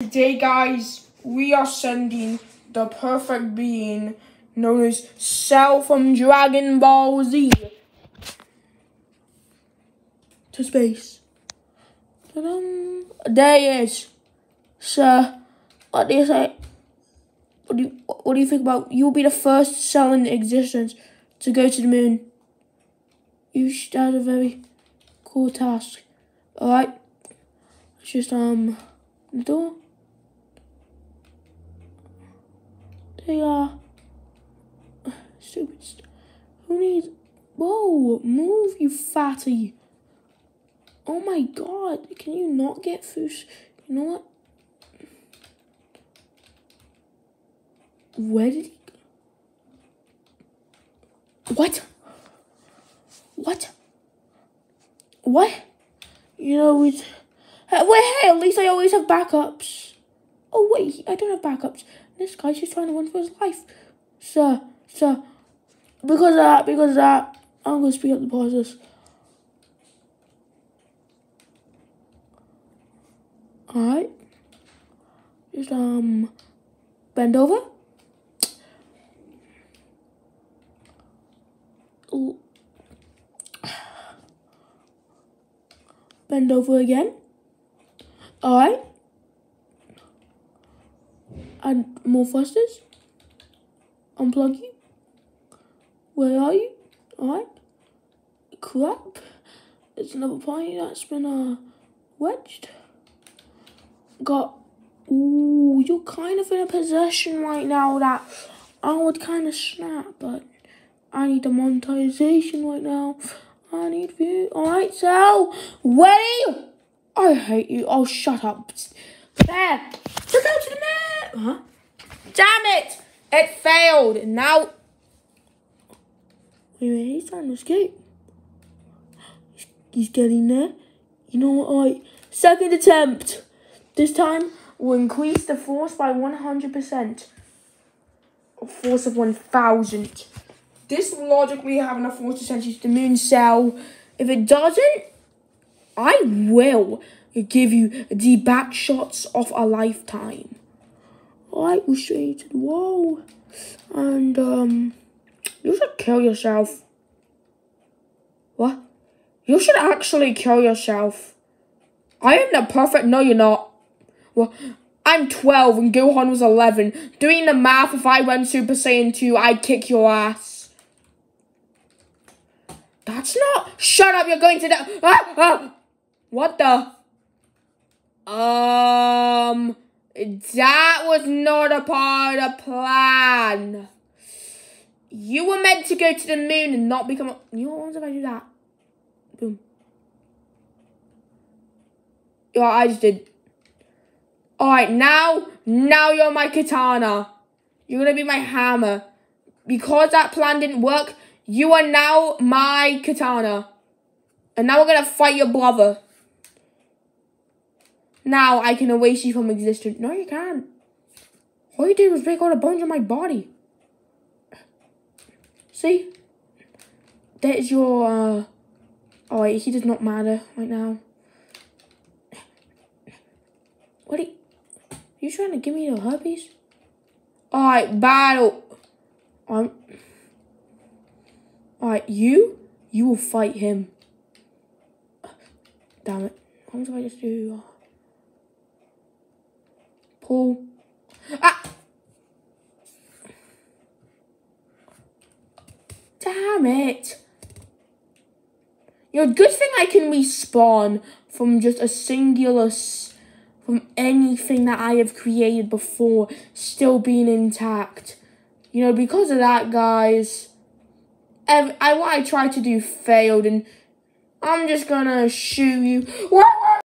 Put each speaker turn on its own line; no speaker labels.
Today, guys, we are sending the perfect being known as Cell from Dragon Ball Z to space. There he is. Sir, what do you say? What do you, what do you think about you'll be the first cell in existence to go to the moon? You should have a very cool task. Alright? It's just, um, the door. They are stupid. St- Who needs? Whoa! Move, you fatty! Oh my god! Can you not get through? You know what? Where did he? What? What? What? You know. Hey, uh, wait, hey, at least I always have backups. Oh wait, I don't have backups. This guy's just trying to run for his life. Sir, sir, because of that, because of that, I'm gonna speed up the process. Alright. Just um bend over. Bend over again. Alright. And more thrusters. Unplug you. Where are you? Alright. Crap. It's another party that's been uh wedged. Got ooh, you're kind of in a position right now that I would kind of snap, but I need the monetization right now. I need view. Alright, so ready? I hate you. Oh, shut up. There. To go to the net. Huh? Damn it! It failed. Now. Wait, wait, he's trying to escape. He's, he's getting there. You know what? Alright. Second attempt. This time, we'll increase the force by 100%. A force of 1,000. This will logically have enough force to send you to the moon cell. If it doesn't, I will give you the back shots of a lifetime. Alright, we'll show you to the wall. And, um, you should kill yourself. What? You should actually kill yourself. I am the perfect. No, you're not. Well, I'm 12 and Gohan was 11. Doing the math, if I went Super Saiyan 2, I'd kick your ass. That's not. Shut up, you're going to the. Ah, ah. What the? Um. That was not a part of the plan. You were meant to go to the moon and not become a. You know what if I do that? Boom. Yeah, I just did. Alright, now, now you're my katana. You're gonna be my hammer. Because that plan didn't work, you are now my katana. And now we're gonna fight your brother. Now I can erase you from existence. No, you can't. All you did was break all the bones in my body. See? That is your, uh... Oh, wait, he does not matter right now. What are you... Are you trying to give me the herpes? Alright, battle. I'm... Alright, you? You will fight him. Damn it. What do I just do? Pull. Ah! Damn it. You know, good thing I can respawn from just a singular, from anything that I have created before still being intact. You know, because of that, guys, ev- I, what I tried to do failed, and I'm just gonna shoot you. What?